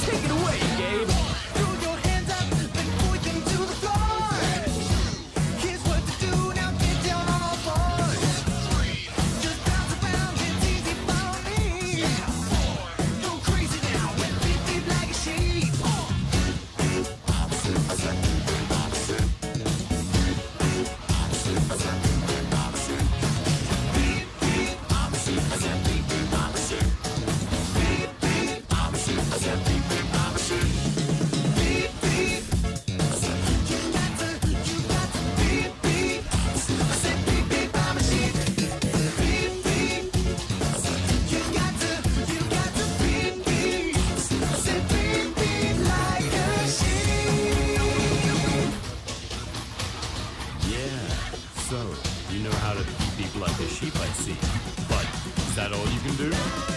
Take it away! You know how to beep beep like a sheep, I see. But, is that all you can do?